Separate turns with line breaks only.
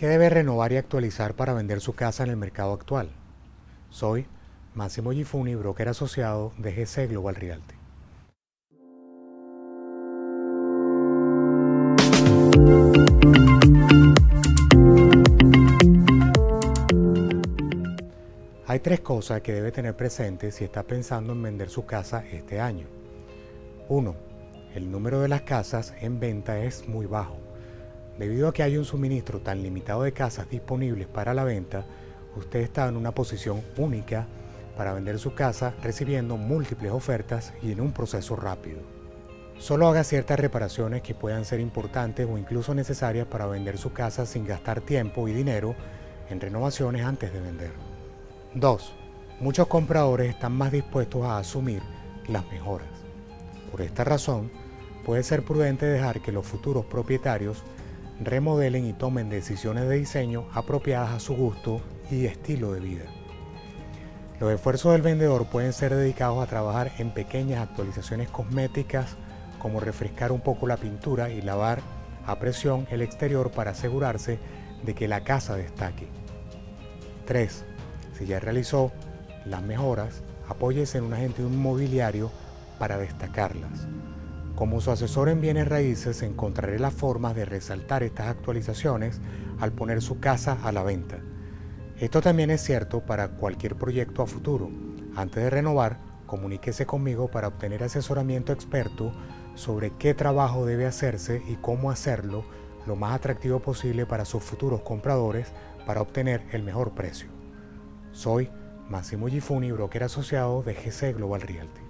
¿Qué debe renovar y actualizar para vender su casa en el mercado actual? Soy Máximo Gifuni, broker asociado de GC Global Realty. Hay tres cosas que debe tener presente si está pensando en vender su casa este año. 1. El número de las casas en venta es muy bajo. Debido a que hay un suministro tan limitado de casas disponibles para la venta, usted está en una posición única para vender su casa recibiendo múltiples ofertas y en un proceso rápido. Solo haga ciertas reparaciones que puedan ser importantes o incluso necesarias para vender su casa sin gastar tiempo y dinero en renovaciones antes de vender. 2. Muchos compradores están más dispuestos a asumir las mejoras. Por esta razón, puede ser prudente dejar que los futuros propietarios remodelen y tomen decisiones de diseño apropiadas a su gusto y estilo de vida. Los esfuerzos del vendedor pueden ser dedicados a trabajar en pequeñas actualizaciones cosméticas como refrescar un poco la pintura y lavar a presión el exterior para asegurarse de que la casa destaque. 3. Si ya realizó las mejoras, apóyese en un agente inmobiliario para destacarlas. Como su asesor en bienes raíces encontraré las formas de resaltar estas actualizaciones al poner su casa a la venta. Esto también es cierto para cualquier proyecto a futuro. Antes de renovar, comuníquese conmigo para obtener asesoramiento experto sobre qué trabajo debe hacerse y cómo hacerlo lo más atractivo posible para sus futuros compradores para obtener el mejor precio. Soy Máximo Gifuni, broker asociado de GC Global Realty.